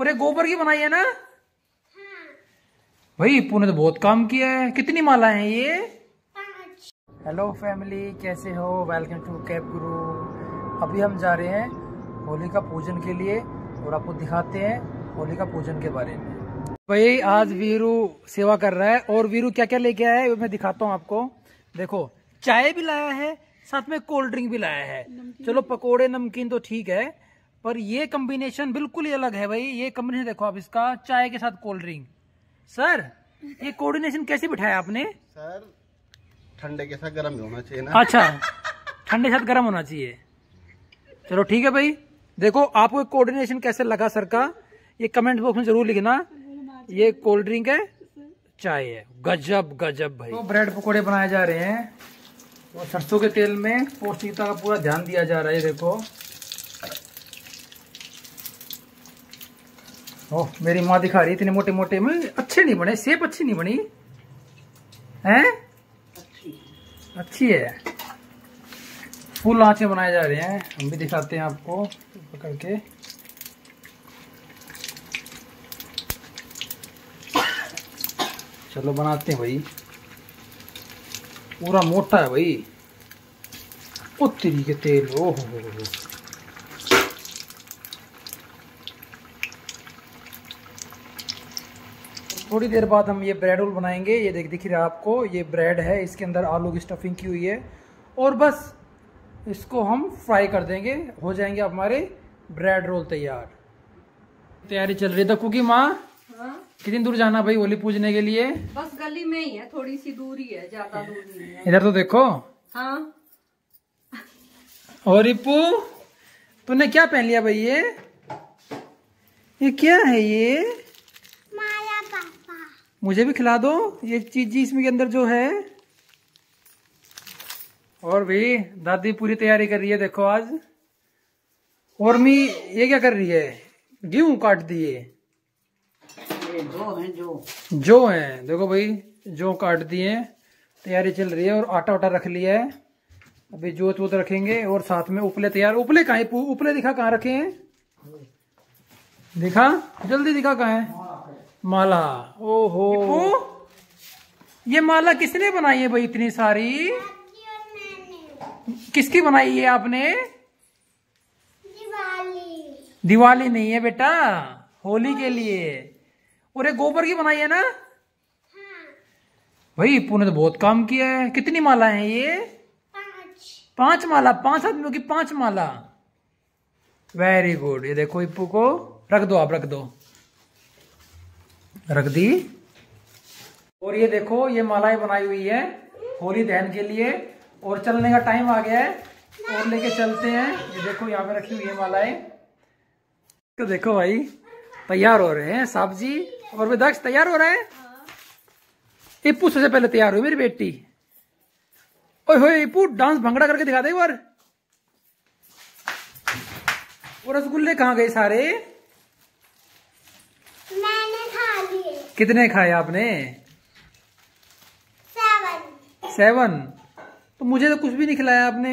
पूरे गोबर की बनाई है ना? भाई इप्पू ने तो बहुत काम किया है। कितनी माला है ये? हेलो फैमिली कैसे हो? वेलकम टू कैब गुरु अभी हम जा रहे हैं होली का पूजन के लिए और आपको दिखाते हैं होली का पूजन के बारे में। भाई आज वीरू सेवा कर रहा है और वीरू क्या क्या लेके आया है? मैं दिखाता हूँ आपको। देखो चाय भी लाया है साथ में कोल्ड ड्रिंक भी लाया है। चलो पकोड़े नमकीन तो ठीक है पर ये कॉम्बिनेशन बिल्कुल ही अलग है भाई। ये कॉम्बिनेशन देखो आप इसका चाय के साथ कोल्ड ड्रिंक सर ये कोऑर्डिनेशन कैसे बिठाया आपने? सर ठंडे के साथ गर्म होना चाहिए ना। अच्छा ठंडे के साथ गर्म होना चाहिए। चलो ठीक है भाई। देखो आपको कोऑर्डिनेशन कैसे लगा सर का ये कमेंट बॉक्स में ज़रूर लिखना। ये कोल्ड ड्रिंक है चाय है। गजब गजब भाई। तो ब्रेड पकौड़े बनाए जा रहे हैं। और सरसों के तेल में पौष्टिकता का पूरा ध्यान दिया जा रहा है देखो। ओह, मेरी माँ दिखा रही इतने मोटे मोटे में, अच्छे नहीं बने सेप अच्छी नहीं बनी। हैं? अच्छी है। फुल आंचे बनाए जा रहे हैं, हम भी दिखाते हैं आपको, पकड़ के। चलो, बनाते हैं भाई। पूरा मोटा है भाई। उत्तरी के तेल, ओहो हो हो हो। थोड़ी देर बाद हम ये ब्रेड रोल बनाएँगे। ये देख दिख रहा है आपको ये ब्रेड है। इसके अंदर आलू की स्टफिंग की हुई है। और बस इसको हम फ्राई कर देंगे। हो जाएँगे हमारे ब्रेड रोल तैयार। तैयारी चल रही है। दक्कू की माँ हाँ, कितनी दूर जाना भाई होली पूजने के लिए? बस गली में ही है थोड़ी सी दूरी है ज़्यादा दूर नहीं है। इधर तो देखो। हाँ? और रिपू तूने क्या पहन लिया भाई ये? ये क्या है ये? मुझे भी खिला दो। ये चीज़ जी इसमें के अंदर जो है। और भाई दादी पूरी तैयारी कर रही है देखो आज। और मी ये क्या कर रही है? गेहूँ काट दिए। जो है जो। जो है देखो भाई जो काट दिए। तैयारी चल रही है और आटा वाटा रख लिया है। अभी जोत वोत रखेंगे और साथ में उपले तैयार। उपले कहा उपले दिखा कहाँ रखे हैं? दिखा? जल्दी दिखा कहा है? माला। ओहो। ये माला किसने बनाई है भाई इतनी सारी? किसकी बनाई है आपने? दिवाली दिवाली नहीं है बेटा, होली के लिए। और ये गोबर की बनाई है ना? हाँ भाई ने तो बहुत काम किया है। कितनी माला है ये? पाँच पाँच माला, पाँच आदमियों की पाँच माला। वेरी गुड ये देखो, इप्पू को रख दो, आप रख दो। रख दी। और ये देखो ये मालाएँ बनाई हुई है होली दहन के लिए। और चलने का टाइम आ गया है। और लेके चलते हैं। ये देखो यहाँ पे रखी हुई है मालाएँ। तो देखो भाई तैयार हो रहे हैं साहब जी। और विदाक्ष तैयार हो रहे हैं? इप्पू सबसे पहले तैयार हुई मेरी बेटी। ओए होए इप्पू डांस भंगड़ा करके दिखा दे एक बार। वो रसगुल्ले कहाँ गए सारे मैंने खा लिए कितने खाए आपने? सेवन सेवन तो मुझे तो कुछ भी नहीं खिलाया आपने।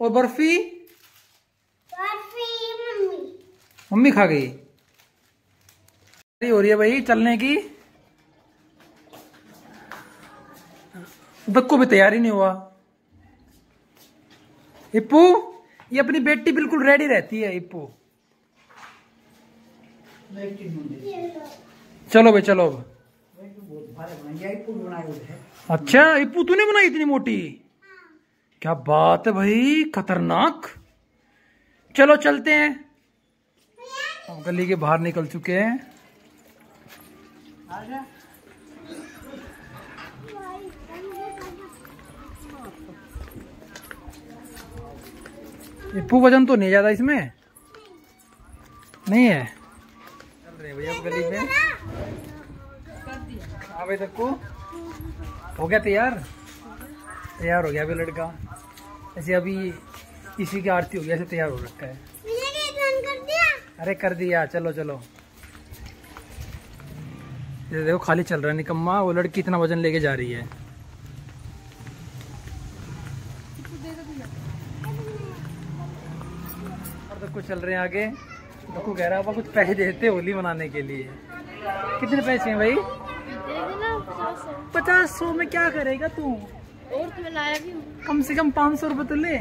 और बर्फ़ी? बर्फ़ी मम्मी। मम्मी खा गई। हो रही है भाई चलने की? दक्को भी तैयारी नहीं हुआ। इप्पू ये अपनी बेटी बिल्कुल रेडी रहती है इप्पू। चलो भाई, चलो अब। अच्छा इप्पू तूने बनाई इतनी मोटी? क्या बात है भाई, खतरनाक। चलो, चलते हैं। हम गली के बाहर निकल चुके हैं। इप्पू, वज़न तो नहीं ज़्यादा इसमें? नहीं है? चल रहे भैया गली में। हाँ भाई हो गया तैयार? तैयार हो गया अभी लड़का। ऐसे अभी इसी की आरती हो गया ऐसे तैयार हो रखा है। कर दिया। अरे कर दिया चलो चलो। ये देखो खाली चल रहा है निकम्मा वो लड़की इतना वज़न लेके जा रही है। और तक को चल रहे हैं आगे। देखो कह रहा है, कुछ पैसे देते होली मनाने के लिए। कितने पैसे हैं भाई? पचास सौ में क्या करेगा तू? और तुम्हें लाया भी कम से कम पाँच सौ रुपये तो ले।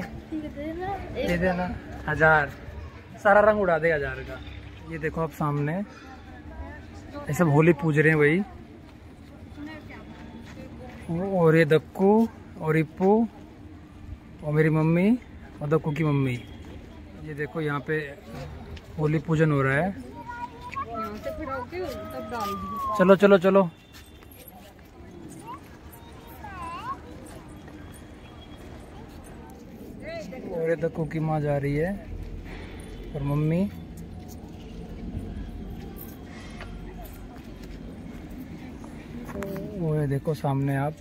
दे देना। हज़ार। सारा रंग उड़ा देगा हज़ार का। ये देखो आप सामने। ये सब होली पूज रहे हैं भाई और ये दक्कू और इप्पू और मेरी मम्मी और दक्कू की मम्मी। ये देखो यहाँ पे होली पूजन हो रहा है। दी चलो चलो चलो। और इधर की माँ जा रही है और मम्मी। वो है देखो सामने आप।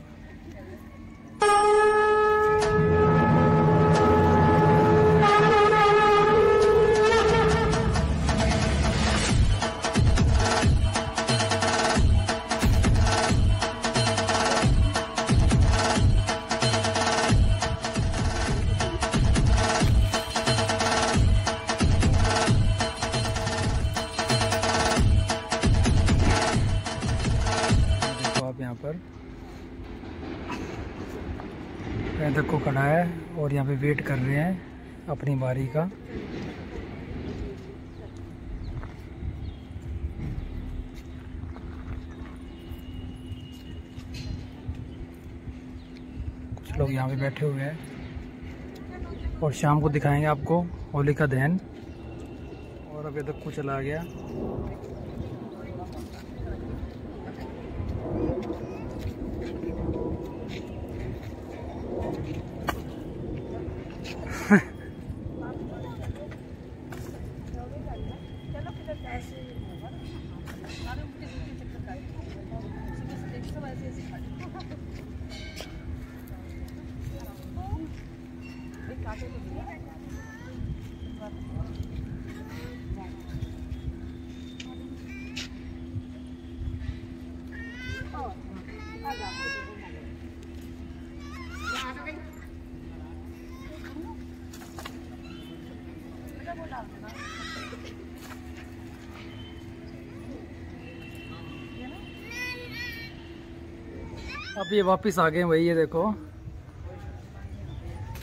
यहाँ पर। ये देखो खड़ा है और यहाँ पे वेट कर रहे हैं अपनी बारी का। कुछ लोग यहाँ पे बैठे हुए हैं। और शाम को दिखाएँगे आपको होली का दहन। और अभी तक कुछ चला गया। अब ये वापस आ गए भाई ये देखो।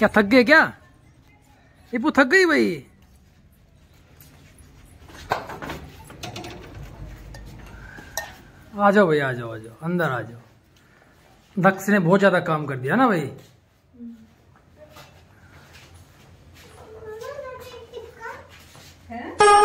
क्या, थक गए क्या? इपू थक गई भाई। आ जाओ भाई, आ जाओ आ जाओ, अंदर आ जाओ। दक्ष ने बहुत ज़्यादा काम कर दिया ना भाई। है?